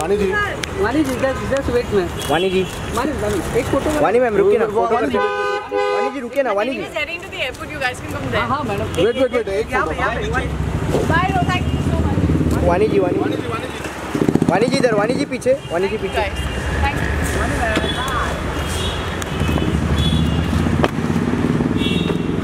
Vani ji. Vani ji just just wait ma'am Vani ji. Vani वानी एक photo वानी ma'am रुकिए ना वानी जी। वानी जी रुकिए ना वानी जी। Anyways, heading to the airport. You guys can come there. हाँ, हाँ मैडम। वेट वेट वेट एक photo by row thank you so much Vani ji Vani जी। वाणी जी वानी जी। इधर वानी जी पीछे वानी जी पीछे। Thank you.